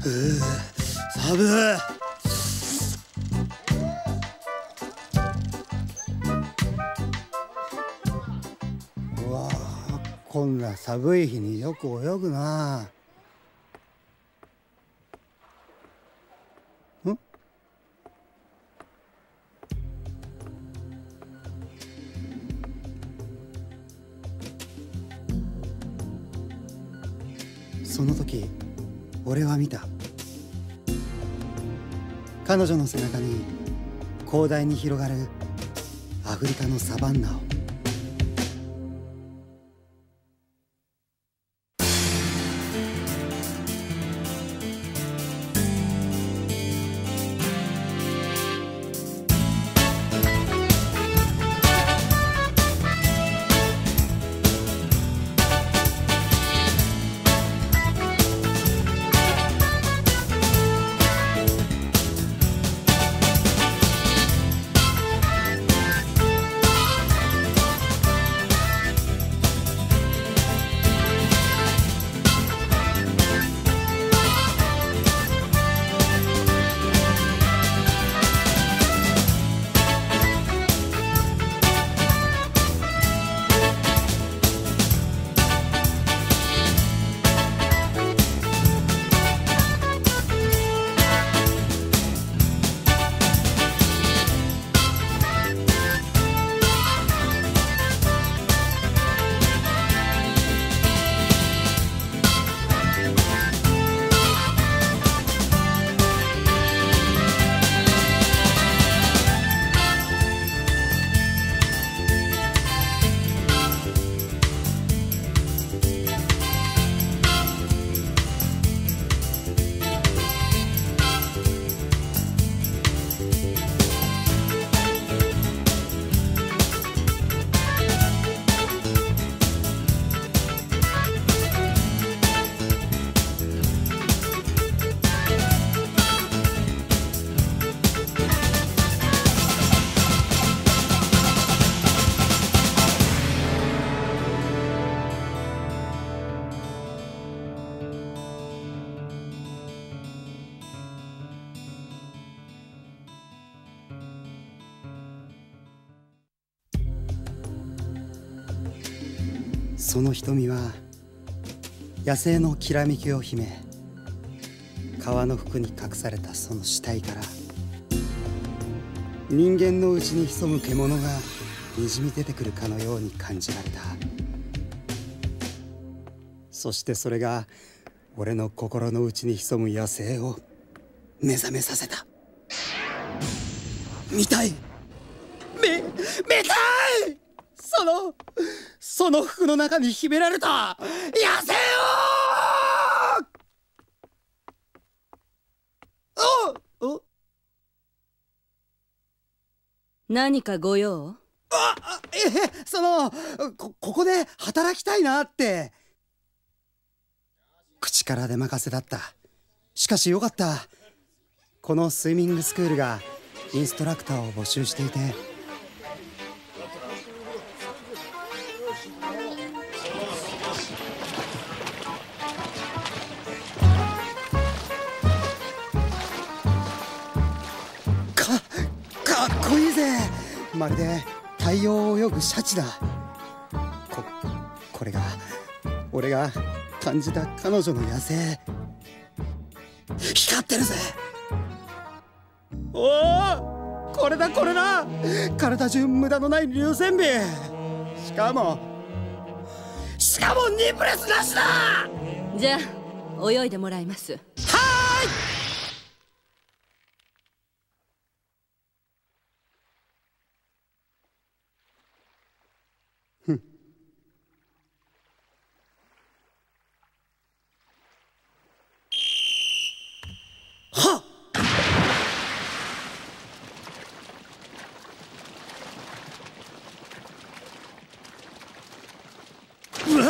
寒いうわこんな寒い日によく泳ぐな。彼女の背中に広大に広がるアフリカのサバンナを。の瞳は野生のきらめきを秘め革の服に隠されたその死体から人間のうちに潜む獣がにじみ出てくるかのように感じられた。そしてそれが俺の心の内に潜む野生を目覚めさせた。見たい！見見たい！そのその服の中に秘められた野生をおお何かご用？ああええそのこここで働きたいなって。口から出任せだった。しかしよかった。このスイミングスクールがインストラクターを募集していてまるで太陽を泳ぐシャチだ。ここれが俺が感じた彼女の野生。光ってるぜ。おおこれだこれだ。体中無駄のない流線美。しかもしかもニプレスなしだ。じゃあ泳いでもらいます。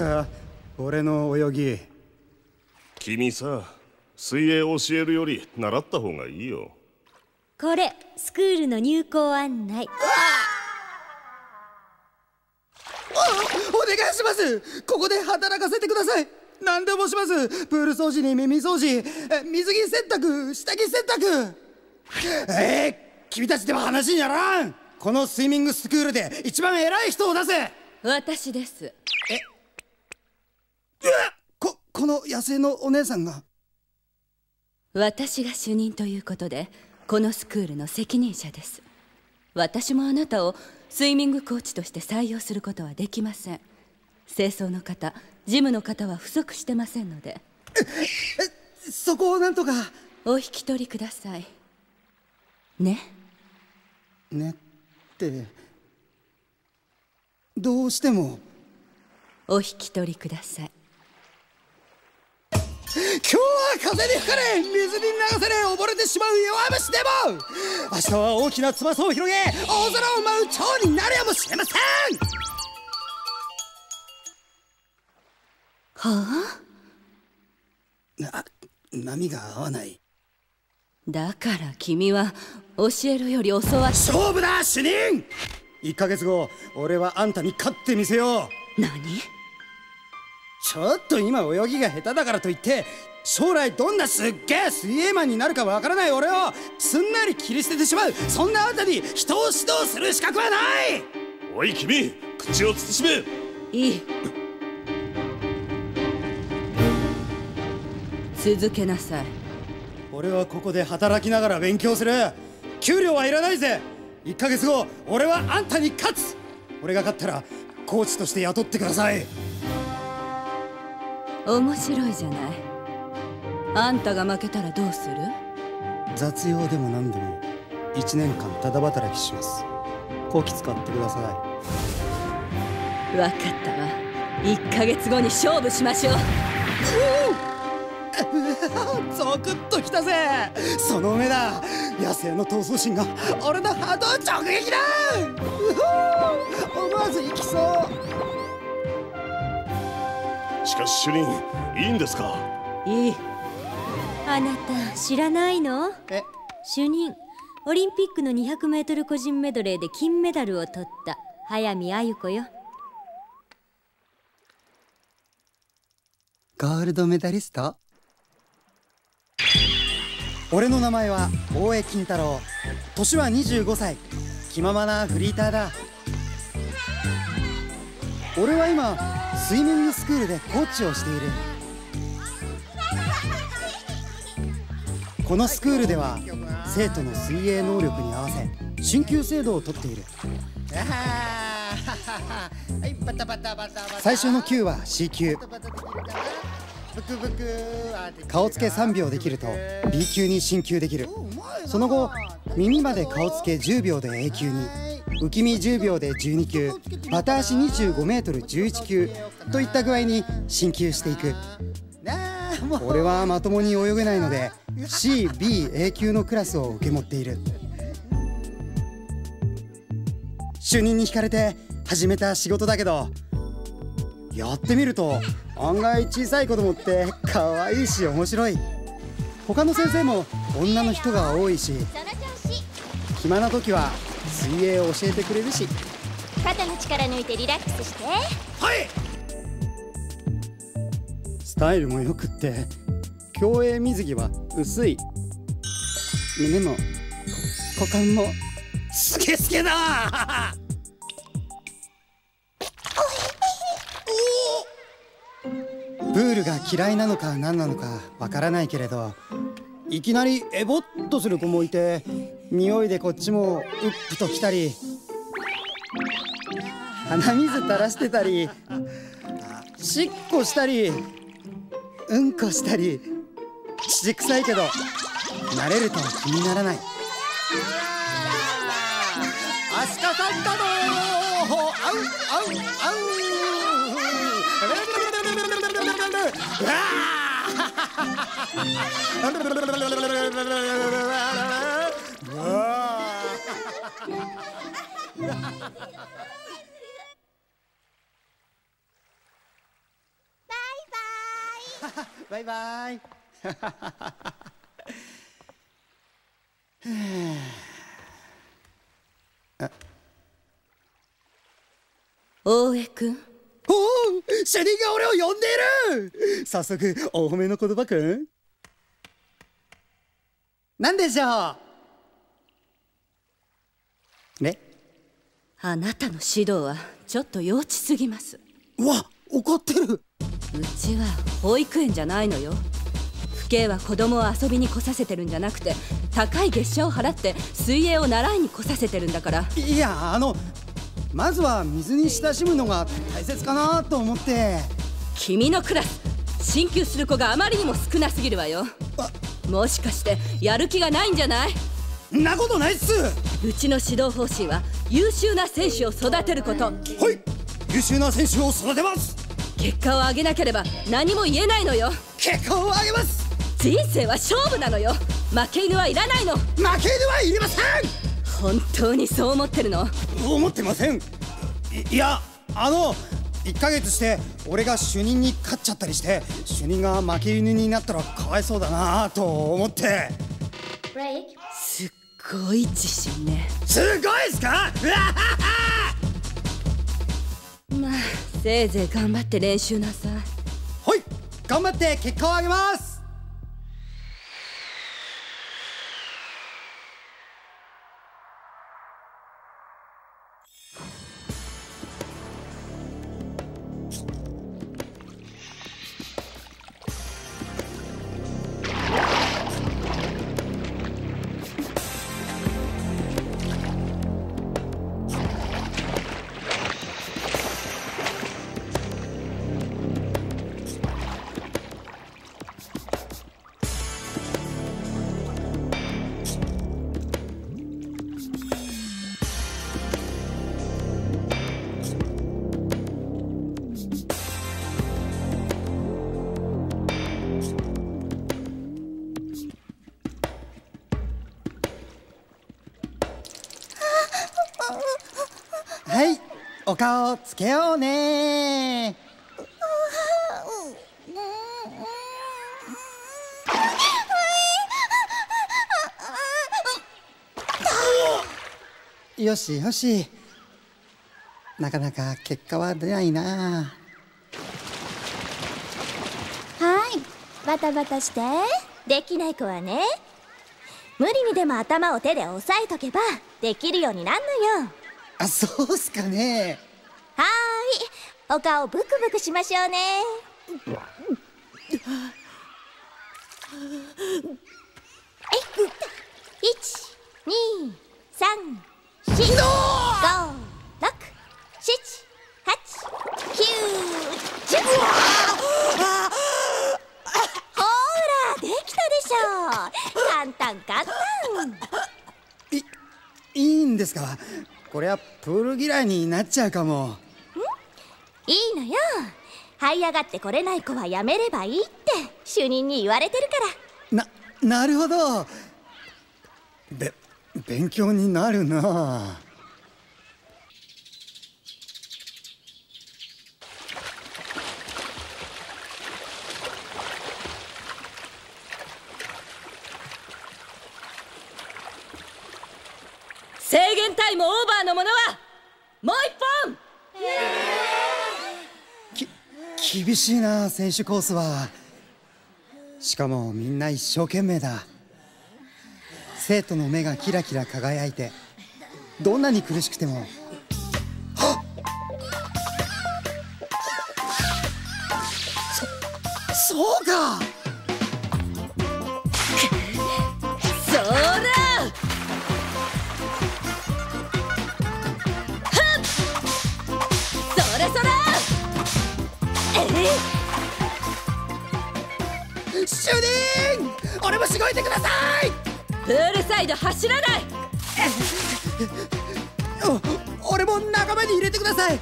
か俺の泳ぎ。君さ水泳教えるより習った方がいいよ。これスクールの入校案内。お願いします。ここで働かせてください。何でもします。プール掃除に耳掃除。え水着洗濯下着洗濯。えー、君たちでは話にならん。このスイミングスクールで一番偉い人を出せ。私ですここの野生のお姉さんが。私が主任ということでこのスクールの責任者です。私もあなたをスイミングコーチとして採用することはできません。清掃の方事務の方は不足してませんので。そこをなんとか。お引き取りください。ね？ねって。どうしても。お引き取りください今日は風に吹かれ水に流され溺れてしまう弱虫でも。明日は大きな翼を広げ大空を舞う蝶になるやもしれません。はあ？な波が合わない。だから君は教えるより教わっ勝負だ主任。1ヶ月後俺はあんたに勝ってみせよう。何？ちょっと今泳ぎが下手だからといって将来どんなすっげえ水泳マンになるかわからない俺をすんなり切り捨ててしまう。そんなあんたに人を指導する資格はない！おい君口を慎め。いい。続けなさい。俺はここで働きながら勉強する。給料はいらないぜ。1ヶ月後俺はあんたに勝つ。俺が勝ったらコーチとして雇ってください面白いじゃない。あんたが負けたらどうする？雑用でも何でも1年間ただ働きします。こき使ってくださ分かったわ。1ヶ月後に勝負しましょう。いゾクッときたぜ。その目だ。野生の闘争心が俺のハートを直撃だ。思わず行きそうしかし主任いいんですか？いい。あなた知らないの？え？主任オリンピックの 200m 個人メドレーで金メダルを取った早見あゆ子よ。ゴールドメダリスト？俺の名前は大江金太郎。年は25歳。気ままなフリーターだ。俺は今スイミングスクールでコーチをしている。このスクールでは生徒の水泳能力に合わせ進級制度をとっている。最初の級は C 級顔つけ3秒できると B 級に進級できる。その後耳まで顔つけ10秒で A 級に。浮き身10秒で12級バタ足25メートル11級といった具合に進級していく。俺はまともに泳げないので CBA 級のクラスを受け持っている。主任に惹かれて始めた仕事だけどやってみると案外小さい子供って可愛いし面白い。他の先生も女の人が多いし暇な時は水泳を教えてくれるし。肩の力抜いてリラックスして。はい。スタイルもよくって競泳水着は薄い。胸もこ股間もスケスケだプールが嫌いなのか何なのかわからないけれどいきなりエボッとする子もいて匂いでこっちもうっぷときたり鼻水垂らしてたりしっこしたりうんこしたり血臭いけど慣れると気にならない。アシカさんだぞーあうあうあううイバイ。大江君。おお主任が俺を呼んでいる。早速お褒めの言葉くん。何でしょう？ねあなたの指導はちょっと幼稚すぎます。うわ怒ってるうちは保育園じゃないのよ。父兄は子供を遊びに来させてるんじゃなくて高い月謝を払って水泳を習いに来させてるんだから。いやあのまずは水に親しむのが大切かなと思って。君のクラス進級する子があまりにも少なすぎるわよ。もしかしてやる気がないんじゃない？んなことないっす。うちの指導方針は優秀な選手を育てること。はい。優秀な選手を育てます結果を上げなければ何も言えないのよ。結果を上げます。人生は勝負なのよ。負け犬はいらないの。負け犬はいりません。本当にそう思ってるの？思ってません。いいやあの1ヶ月して俺が主任に勝っちゃったりして主任が負け犬になったらかわいそうだなと思って。すっごい自信ね。すごいっすか？せいぜい頑張って練習なさい。はい頑張って結果を上げます。お顔つけようね。よしよし。なかなか結果は出ないな。はい。バタバタして。できない子はね。無理にでも頭を手で押さえとけばできるようになるのよ。あそうっすかねお顔ブクブクしましょうね。一二三四五六七八九十ほらできたでしょう簡単簡単いいいんですか？これはプール嫌いになっちゃうかも。いいのよ。這い上がってこれない子はやめればいいって主任に言われてるから。ななるほど。べ勉強になるな。制限タイムオーバーのものはもう一本き厳しいな選手コースは。しかもみんな一生懸命だ。生徒の目がキラキラ輝いてどんなに苦しくても主任俺もしごいてください。プールサイド走らない。お 俺も仲間に入れてください。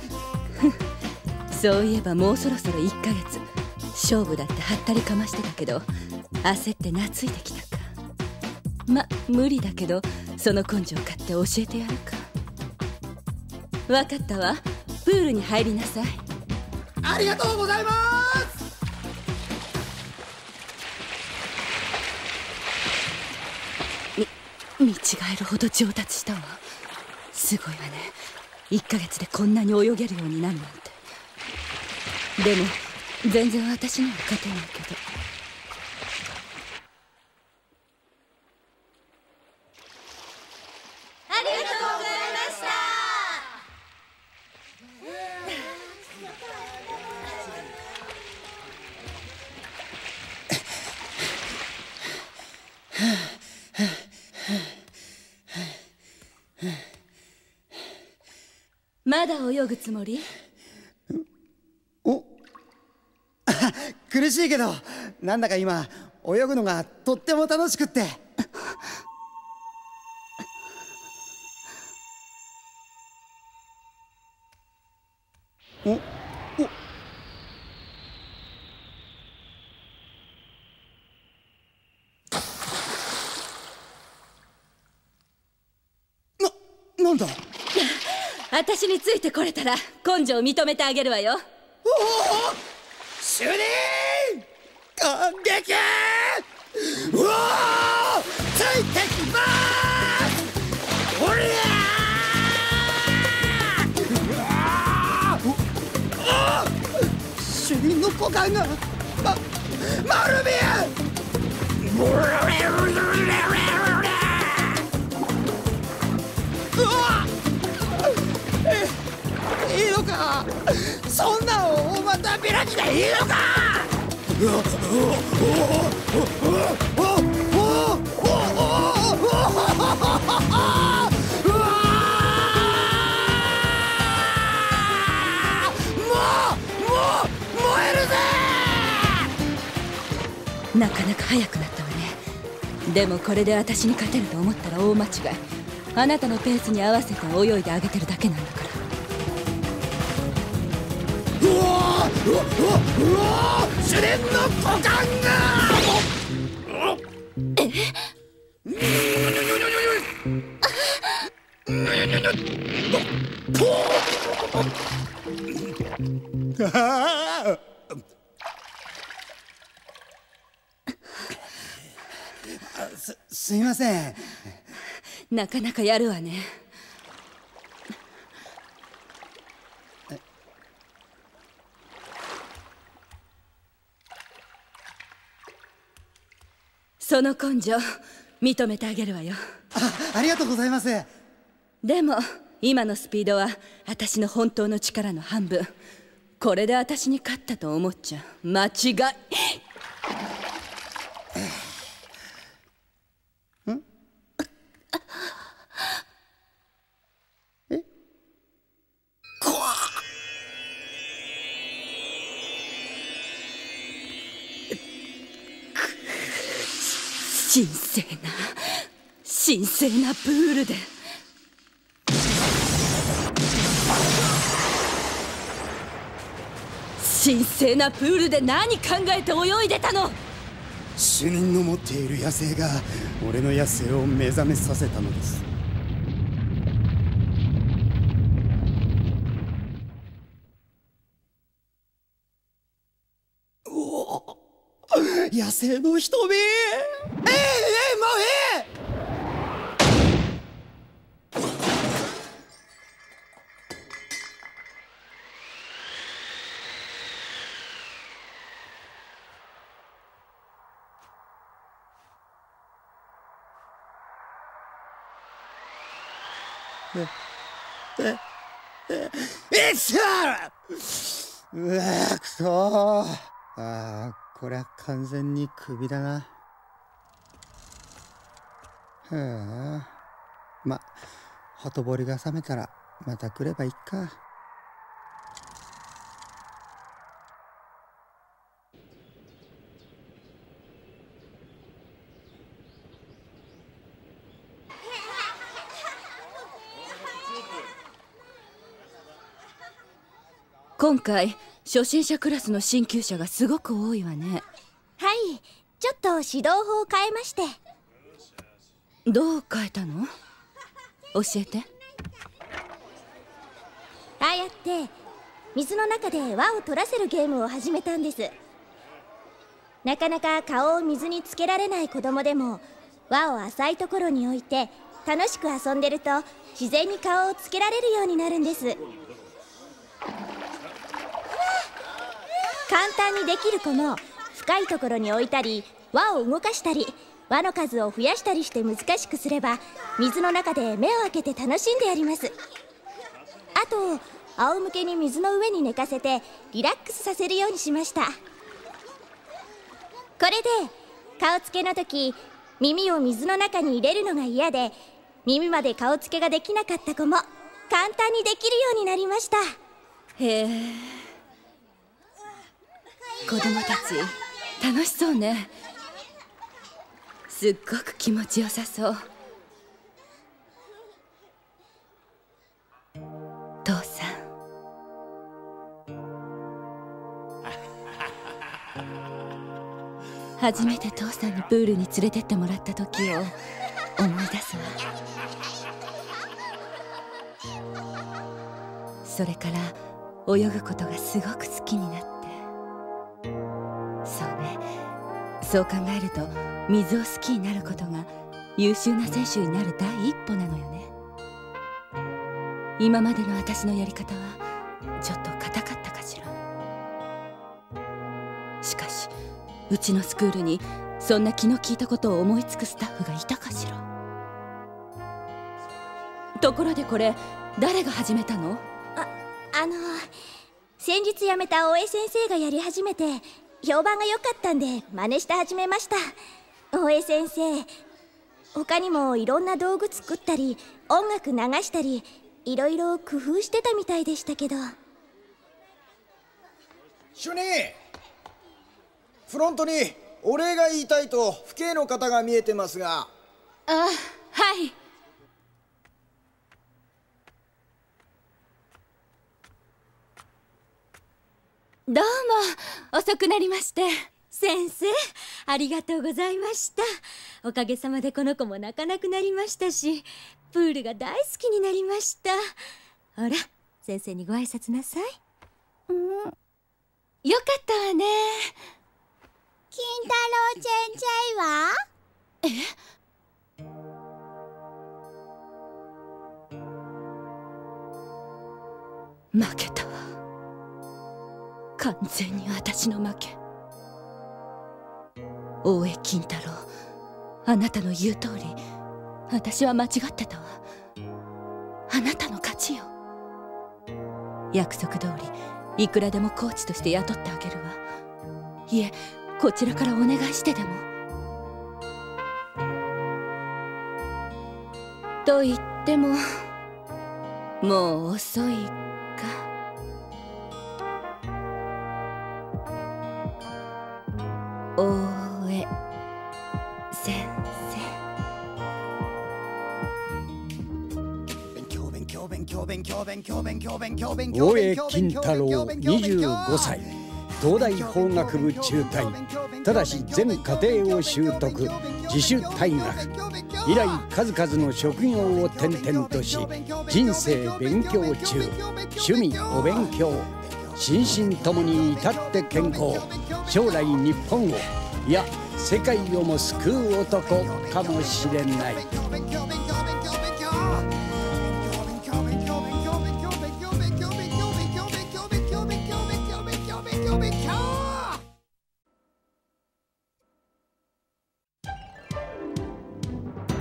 そういえばもうそろそろ1ヶ月。勝負だってはったりかましてたけど焦って懐いてきたか。ま無理だけどその根性買って教えてやるか。分かったわ。プールに入りなさい。ありがとうございます見違えるほど上達したわ。すごいわね。1ヶ月でこんなに泳げるようになるなんて。でも全然私には勝てないけど。まだ泳ぐつもり？お 苦しいけどなんだか今泳ぐのがとっても楽しくって。おお。ななんだ？私についてこれたら根性を認めてあげるわよ。おお主任！感激！うわーついてきます！おりゃー！あ主任の股間がま丸見えうわのか。そんなん大股開きでいいのか。なかなか早くなったわねでもこれで私に勝てると思ったら大間違いあなたのペースに合わせて泳いであげてるだけなんだからうわうわの股間が。ああすすいません。なかなかやるわねその根性認めてあげるわよ。あありがとうございます。でも今のスピードは私の本当の力の半分。これで私に勝ったと思っちゃう間違い聖なプールで。神聖なプールで何考えて泳いでたの？主任の持っている野生が俺の野生を目覚めさせたのです。野生の瞳。ええええもうええうわくそああこりゃ完全にクビだな。ふうまほとぼりが冷めたらまた来ればいいか。今回初心者クラスの進級者がすごく多いわね。はいちょっと指導法を変えまして。どう変えたの？教えて。って水の中で輪を取らせるゲームを始めたんです。なかなか顔を水につけられない子供でも輪を浅いところに置いて楽しく遊んでると自然に顔をつけられるようになるんです簡単にできる子も深いところに置いたり輪を動かしたり輪の数を増やしたりして難しくすれば水の中で目を開けて楽しんでやります。あと仰向けに水の上に寝かせてリラックスさせるようにしました。これで顔つけの時耳を水の中に入れるのが嫌で耳まで顔つけができなかった子も簡単にできるようになりました。へえ。子供たち。楽しそうね。すっごく気持ちよさそう。父さん。初めて父さんにプールに連れてってもらった時を思い出すわ。それから泳ぐことがすごく好きになってそう考えると水を好きになることが優秀な選手になる第一歩なのよね。今までの私のやり方はちょっと硬かったかしら。しかしうちのスクールにそんな気の利いたことを思いつくスタッフがいたかしら。ところでこれ誰が始めたの？ああの先日辞めた大江先生がやり始めて評判が良かったんで真似して始めました。大江先生他にもいろんな道具作ったり音楽流したりいろいろ工夫してたみたいでしたけど。主任フロントにお礼が言いたいと父兄の方が見えてますが。あはいどうも遅くなりまして。先生ありがとうございました。おかげさまでこの子も泣かなくなりましたしプールが大好きになりました。ほら先生にご挨拶なさい。よかったわね。金太郎先生は？負けた。わ完全に私の負け。大江金太郎あなたの言う通り私は間違ってたわ。あなたの勝ちよ。約束通りいくらでもコーチとして雇ってあげるわ。いえこちらからお願いしてでも。と言ってももう遅いか。大江先勉強勉強勉強勉強勉強勉強勉強大江金太郎25歳東大法学部中退ただし全課程を習得自主退学以来数々の職業を転々とし人生勉強中趣味お勉強心身ともに至って健康将来日本を。いや世界をも救う男かもしれない。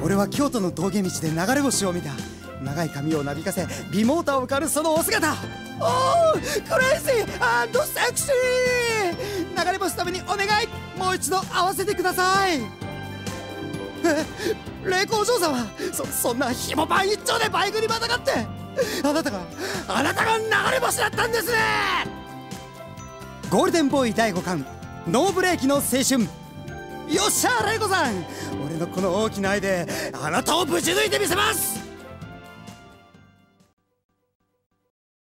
俺は京都の峠道で流れ星を見た。長い髪をなびかせビモーターを狩るそのお姿。おおクレイジーセクシー。流れ星ためにお願い。もう一度会わせてください。え 霊光嬢様そそんなひもパン一丁でバイクにまたがって。あなたがあなたが流れ星だったんですね。ゴールデンボーイ第5巻ノーブレーキの青春。よっしゃ玲子さん。俺のこの大きな愛であなたをぶち抜いてみせます。